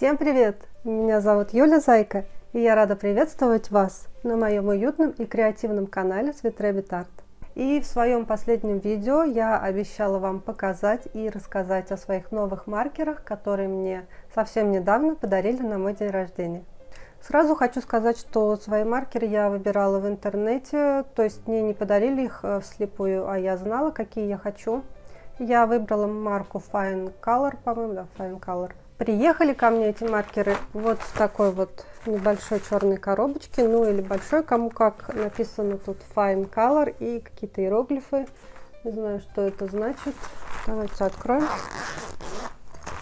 Всем привет! Меня зовут Юля Зайка, и я рада приветствовать вас на моем уютном и креативном канале Sweet Rabbit Art. И в своем последнем видео я обещала вам показать и рассказать о своих новых маркерах, которые мне совсем недавно подарили на мой день рождения. Сразу хочу сказать, что свои маркеры я выбирала в интернете, то есть мне не подарили их э, вслепую, а я знала, какие я хочу. Я выбрала марку Fine Color, по-моему, да, Fine Color. Приехали ко мне эти маркеры вот в такой вот небольшой черной коробочке, ну или большой, кому как. Написано тут Fine Color и какие-то иероглифы. Не знаю, что это значит. Давайте откроем.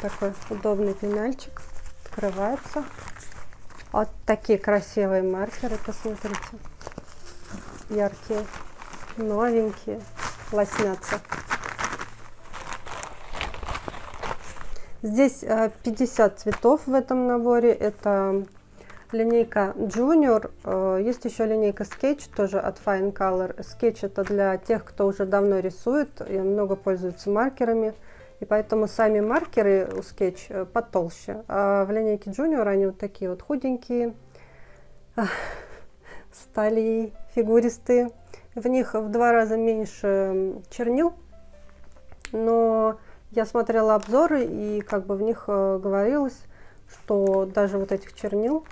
Такой удобный пенальчик. Открывается. Вот такие красивые маркеры, посмотрите. Яркие, новенькие, лоснятся. Здесь 50 э, цветов в этом наборе. Это линейка Junior. Э, есть еще линейка Sketch, тоже от Fine Color. Sketch это для тех, кто уже давно рисует и много пользуется маркерами. И поэтому сами маркеры у Sketch э, потолще. А в линейке Junior они вот такие вот худенькие, стали фигуристые. В них в два раза меньше чернил, но я смотрела обзоры, и как бы в них э, говорилось, что даже вот этих чернил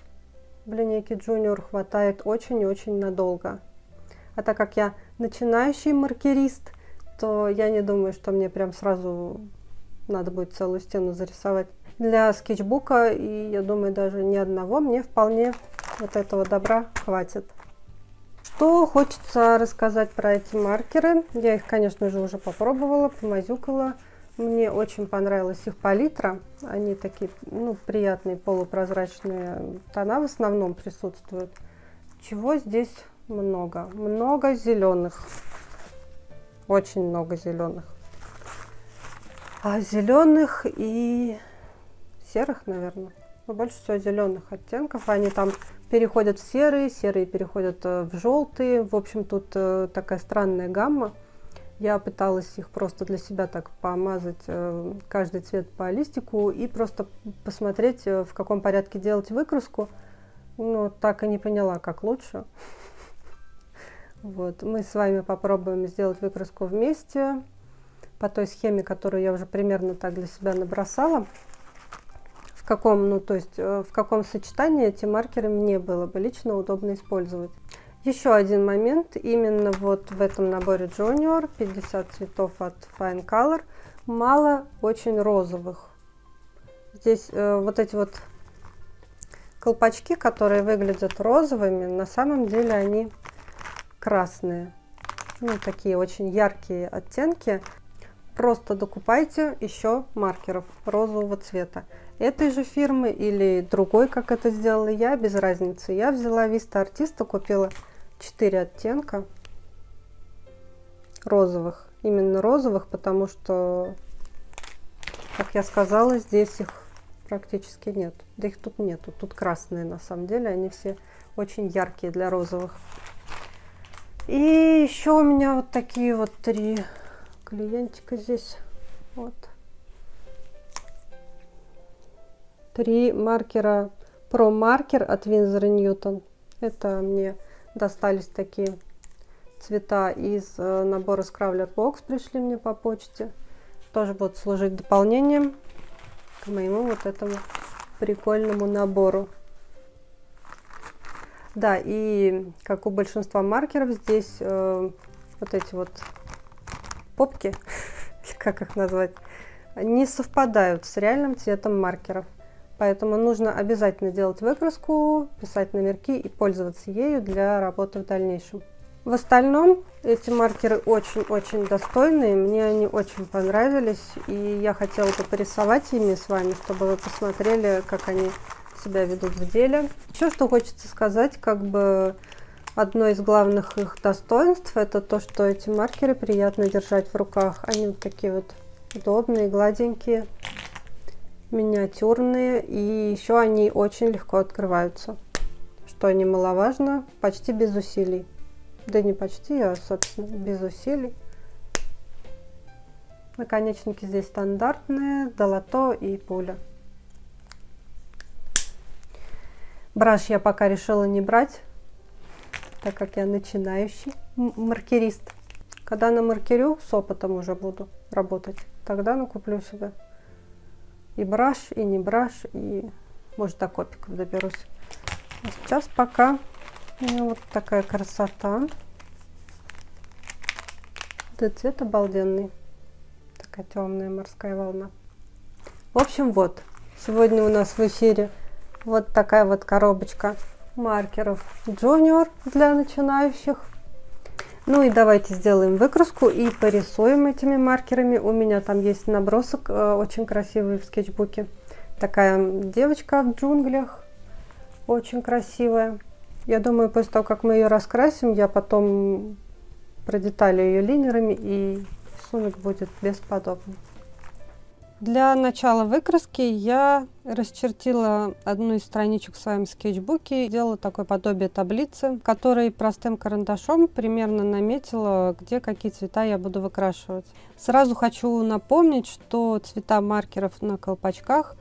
в линейке Junior хватает очень и очень надолго. А так как я начинающий маркерист, то я не думаю, что мне прям сразу надо будет целую стену зарисовать. Для скетчбука, и я думаю, даже ни одного, мне вполне вот этого добра хватит. Что хочется рассказать про эти маркеры. Я их, конечно же, уже попробовала, помазюкала. Мне очень понравилась их палитра. Они такие, ну, приятные полупрозрачные тона в основном присутствуют. Чего здесь много? Много зеленых. Очень много зеленых. А зеленых и серых, наверное. Но больше всего зеленых оттенков. Они там переходят в серые, серые переходят э, в желтые. В общем, тут э, такая странная гамма. Я пыталась их просто для себя так помазать, э, каждый цвет по листику, и просто посмотреть, э, в каком порядке делать выкраску. Но так и не поняла, как лучше. Вот. Мы с вами попробуем сделать выкраску вместе по той схеме, которую я уже примерно так для себя набросала. В каком, ну, то есть, э, в каком сочетании эти маркеры мне было бы лично удобно использовать. Еще один момент, именно вот в этом наборе Junior 50 цветов от Fine Color, мало очень розовых. Здесь э, вот эти вот колпачки, которые выглядят розовыми, на самом деле они красные. Ну, такие очень яркие оттенки. Просто докупайте еще маркеров розового цвета. Этой же фирмы или другой, как это сделала я, без разницы. Я взяла Vista Артиста, купила 4 оттенка розовых. Именно розовых, потому что, как я сказала, здесь их практически нет. Да их тут нету. Тут красные на самом деле. Они все очень яркие для розовых. И еще у меня вот такие вот три клиентика здесь. Вот. Три маркера. Про маркер от Winsor Newton. Это мне достались такие цвета из э, набора Scrawler Box, пришли мне по почте. Тоже будут служить дополнением к моему вот этому прикольному набору. Да, и как у большинства маркеров здесь э, вот эти вот попки, как их назвать, не совпадают с реальным цветом маркеров. Поэтому нужно обязательно делать выкраску, писать номерки и пользоваться ею для работы в дальнейшем. В остальном эти маркеры очень-очень достойные, мне они очень понравились, и я хотела бы порисовать ими с вами, чтобы вы посмотрели, как они себя ведут в деле. Еще что хочется сказать, как бы одно из главных их достоинств, это то, что эти маркеры приятно держать в руках. Они вот такие вот удобные, гладенькие миниатюрные и еще они очень легко открываются, что немаловажно, почти без усилий. Да не почти, а собственно без усилий. Наконечники здесь стандартные, долото и пуля. Браш я пока решила не брать, так как я начинающий маркерист. Когда на маркерю с опытом уже буду работать, тогда накуплю себе и браш, и не браш, и может до копиков доберусь. А сейчас пока вот такая красота. Этот цвет обалденный. Такая темная морская волна. В общем, вот. Сегодня у нас в эфире вот такая вот коробочка маркеров Junior для начинающих. Ну и давайте сделаем выкраску и порисуем этими маркерами. У меня там есть набросок э, очень красивый в скетчбуке. Такая девочка в джунглях, очень красивая. Я думаю, после того, как мы ее раскрасим, я потом продеталю ее линерами и рисунок будет бесподобный. Для начала выкраски я расчертила одну из страничек в своем скетчбуке, сделала такое подобие таблицы, в которой простым карандашом примерно наметила, где какие цвета я буду выкрашивать. Сразу хочу напомнить, что цвета маркеров на колпачках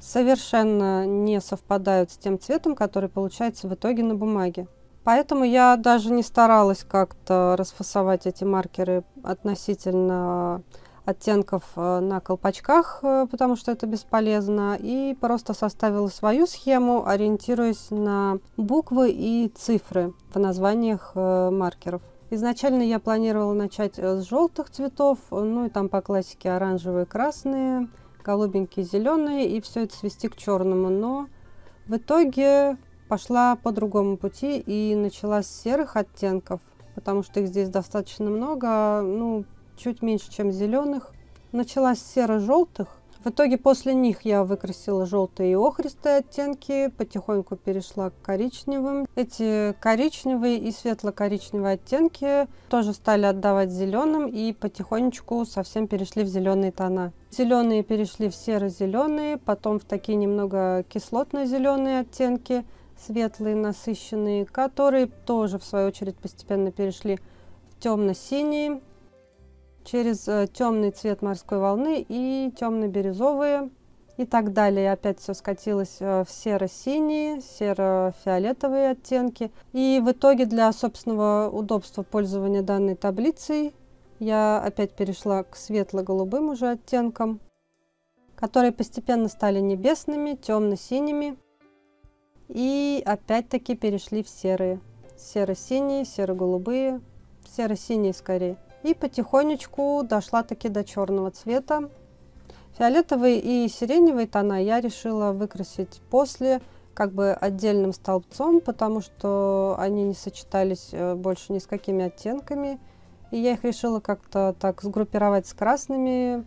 совершенно не совпадают с тем цветом, который получается в итоге на бумаге. Поэтому я даже не старалась как-то расфасовать эти маркеры относительно оттенков э, на колпачках, э, потому что это бесполезно, и просто составила свою схему, ориентируясь на буквы и цифры в названиях э, маркеров. Изначально я планировала начать с желтых цветов, ну и там по классике оранжевые, красные, голубенькие, зеленые, и все это свести к черному, но в итоге пошла по другому пути и начала с серых оттенков, потому что их здесь достаточно много, ну, чуть меньше, чем зеленых. Начала с серо-желтых. В итоге после них я выкрасила желтые и охристые оттенки, потихоньку перешла к коричневым. Эти коричневые и светло-коричневые оттенки тоже стали отдавать зеленым и потихонечку совсем перешли в зеленые тона. Зеленые перешли в серо-зеленые, потом в такие немного кислотно-зеленые оттенки, светлые, насыщенные, которые тоже в свою очередь постепенно перешли в темно-синие, через э, темный цвет морской волны и темно-бирюзовые и так далее. Опять все скатилось э, в серо-синие, серо-фиолетовые оттенки. И в итоге для собственного удобства пользования данной таблицей я опять перешла к светло-голубым уже оттенкам, которые постепенно стали небесными, темно-синими. И опять-таки перешли в серые. Серо-синие, серо-голубые, серо-синие скорее. И потихонечку дошла таки до черного цвета. Фиолетовые и сиреневые тона я решила выкрасить после, как бы отдельным столбцом, потому что они не сочетались э, больше ни с какими оттенками. И я их решила как-то так сгруппировать с красными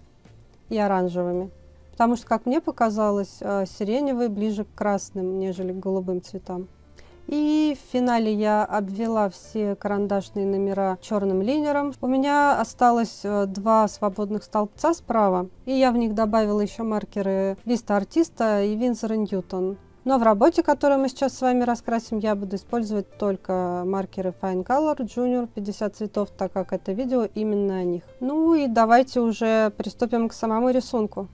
и оранжевыми. Потому что, как мне показалось, э, сиреневые ближе к красным, нежели к голубым цветам. И в финале я обвела все карандашные номера черным линером. У меня осталось э, два свободных столбца справа, и я в них добавила еще маркеры Виста Артиста и Винзор Ньютон. Но в работе, которую мы сейчас с вами раскрасим, я буду использовать только маркеры Fine Color Junior 50 цветов, так как это видео именно о них. Ну и давайте уже приступим к самому рисунку.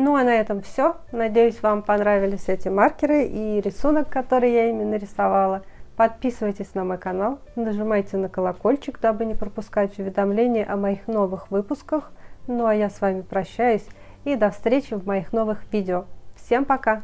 Ну а на этом все. Надеюсь, вам понравились эти маркеры и рисунок, который я ими нарисовала. Подписывайтесь на мой канал, нажимайте на колокольчик, дабы не пропускать уведомления о моих новых выпусках. Ну а я с вами прощаюсь и до встречи в моих новых видео. Всем пока!